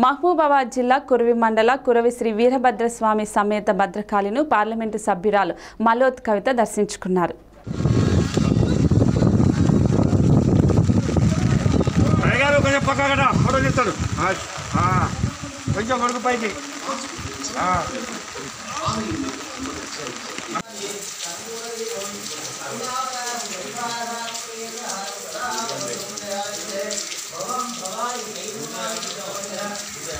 మహబూబాబాద్ జిల్లా కురవి మండల కురవి శ్రీ వీరభద్రస్వామి సమేత భద్రకాళిను పార్లమెంటు సభ్యురాలు మలోత్ కవిత దర్శించుకున్నారు. కొంచెం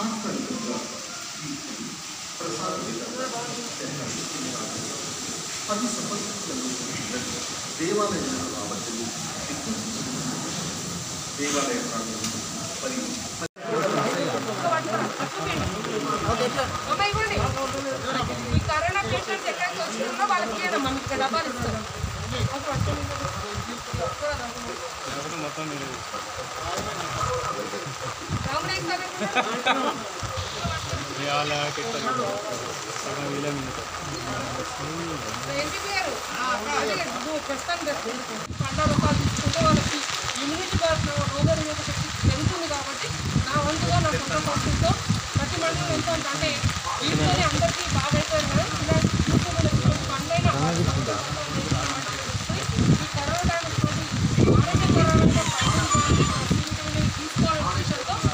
కదా ఫోటో తీస్తాడు ఆ, ఆ, కొంచెం కొడుకు పైకి ఆ. అమ్మ ఇవ్వండి ఈ కరోనా పేషెంట్స్ ఎక్కడికి వచ్చినా వాళ్ళకి ఇవ్వడం మనకి ఇక్కడ డబ్బాలు ఇస్తారు ఒక పట్టుకోండి. రామరాయ్ సార్ ఎక్కడ? ఏంటి తీసుకుంటే వాళ్ళకి ఇమ్యూనిటీ శక్తి పెరుగుతుంది కాబట్టి నా వంతుగా నా సొంత ప్రతి మంది ఎంత అంటే ఇంట్లోనే అందరికీ బాగా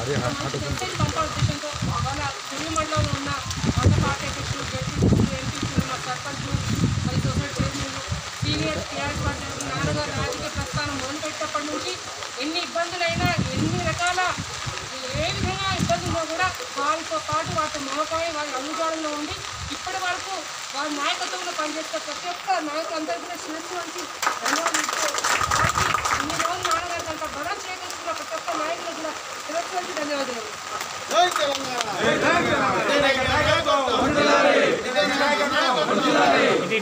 ఉద్దేశంతో ఉద్దేశంతో వాళ్ళ తెలుగు మండలంలో ఉన్న వంద పార్టీ అధ్యక్షులు జడ్పీలు ఎంపీలు మా సర్పంచ్లు మరి సొసైటీ చైర్మన్లు సీనియర్ టీఆర్ఎస్ పార్టీ నాన్నగారు రాజకీయ ప్రస్థానం మొదలుపెట్టినప్పటి నుంచి ఎన్ని ఇబ్బందులైనా ఎన్ని రకాల ఏ విధంగా ఇబ్బందుల్లో కూడా వారితో పాటు వారితో మమకాయ వారి అందుబాటులో ఉండి ఇప్పటి వరకు వారి నాయకత్వంలో పనిచేస్తే ప్రతి ఒక్క నాయకులందరూ కూడా శిరస్సు వంచి ఇది